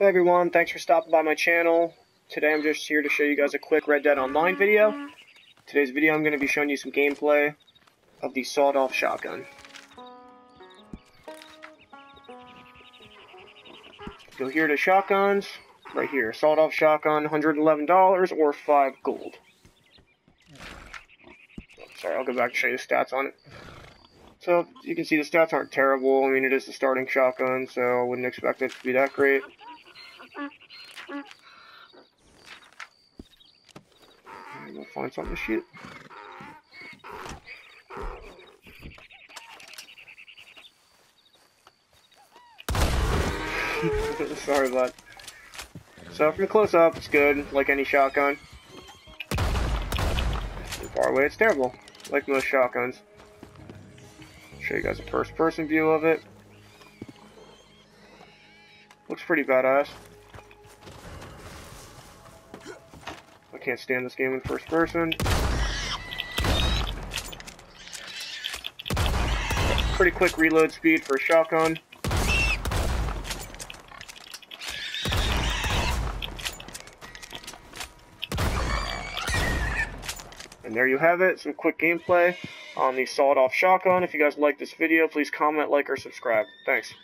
Hey everyone, thanks for stopping by my channel. Today I'm just here to show you guys a quick Red Dead Online video. Today's video I'm going to be showing you some gameplay of the sawed-off shotgun. Go here to shotguns, right here, sawed-off shotgun, $111 or 5 gold. Sorry, I'll go back and show you the stats on it. So, you can see the stats aren't terrible. I mean, it is the starting shotgun, so I wouldn't expect it to be that great. I'm gonna find something to shoot. Sorry, bud. So from the close up, it's good, like any shotgun. From far away, it's terrible, like most shotguns. Show you guys a first-person view of it. Looks pretty badass. I can't stand this game in first person. Pretty quick reload speed for a shotgun. And there you have it, some quick gameplay on the sawed-off shotgun. If you guys like this video, please comment, like, or subscribe. Thanks.